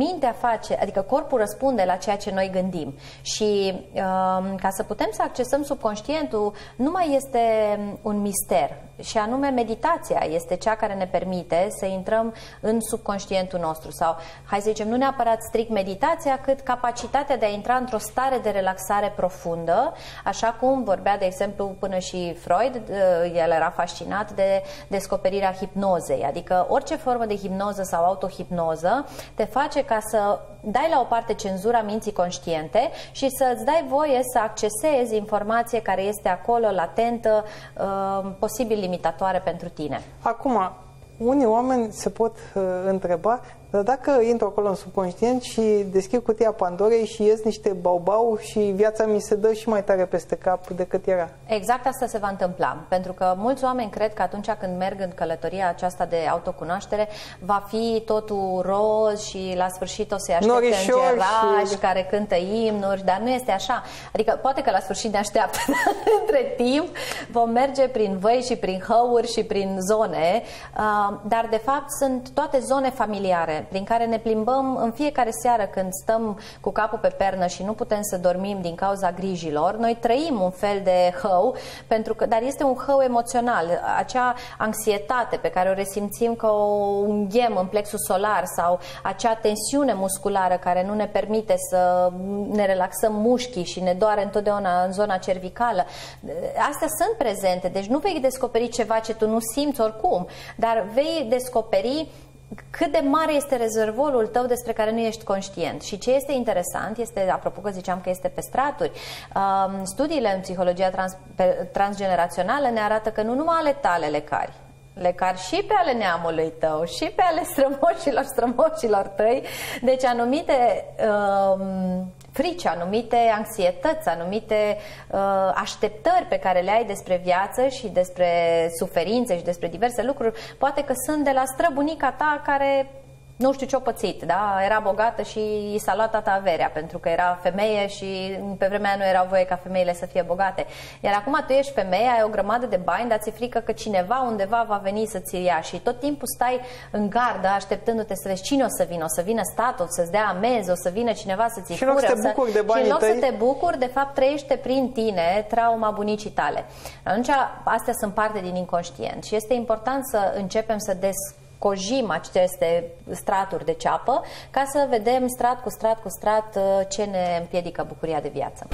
mintea face, adică corpul răspunde la ceea ce noi gândim. Și um, ca să putem să accesăm subconștientul, nu mai este un mister. Și anume meditația este cea care ne permite să intrăm în subconștientul nostru. Sau, hai să zicem, nu neapărat strict meditația, cât capacitatea de a intra într-o stare de relaxare profundă, așa cum vorbea, de exemplu, până și Freud, uh, el era fascinat de descoperirea hipnozei. Adică orice formă de hipnoză sau autohipnoză te face ca să dai la o parte cenzura minții conștiente și să îți dai voie să accesezi informație care este acolo, latentă, uh, posibil limitatoare pentru tine. Acum, unii oameni se pot uh, întreba dar dacă intru acolo în subconștient și deschid cutia Pandorei și ies niște baubau și viața mi se dă și mai tare peste cap decât era. Exact asta se va întâmpla, pentru că mulți oameni cred că atunci când merg în călătoria aceasta de autocunoaștere va fi totul roz și la sfârșit o să-i aștepte îngerași și... care cântă imnuri, dar nu este așa. Adică poate că la sfârșit ne așteaptă, dar între timp vom merge prin văi și prin hăuri și prin zone, uh, dar de fapt sunt toate zone familiare prin care ne plimbăm în fiecare seară când stăm cu capul pe pernă și nu putem să dormim din cauza grijilor. Noi trăim un fel de hău, pentru că, dar este un hău emoțional. Acea anxietate pe care o resimțim ca un ghem în plexul solar sau acea tensiune musculară care nu ne permite să ne relaxăm mușchii și ne doare întotdeauna în zona cervicală. Astea sunt prezente, deci nu vei descoperi ceva ce tu nu simți oricum, dar vei descoperi cât de mare este rezervorul tău despre care nu ești conștient. Și ce este interesant este, apropo că ziceam că este pe straturi, um, studiile în psihologia trans, pe, transgenerațională ne arată că nu numai ale tale lecari, lecari și pe ale neamului tău, și pe ale strămoșilor, strămoșilor tăi, deci anumite um, frici, anumite anxietăți, anumite uh, așteptări pe care le ai despre viață și despre suferințe și despre diverse lucruri, poate că sunt de la străbunica ta care nu știu ce-o pățit, da? Era bogată și i s-a luat tata averea, pentru că era femeie și pe vremea nu erau voie ca femeile să fie bogate. Iar acum tu ești femeie, ai o grămadă de bani, dar ți-e frică că cineva undeva va veni să-ți ia și tot timpul stai în gardă așteptându-te să vezi cine o să vină, o să vină statul, să-ți dea amenzi, o să vină cineva să-ți și fure. Și în loc să te de banii și în loc tăi... să te bucuri, de fapt trăiește prin tine trauma bunicii tale. Atunci, astea sunt parte din inconștient și este important să începem să des cojim aceste straturi de ceapă ca să vedem strat cu strat cu strat uh, ce ne împiedică bucuria de viață.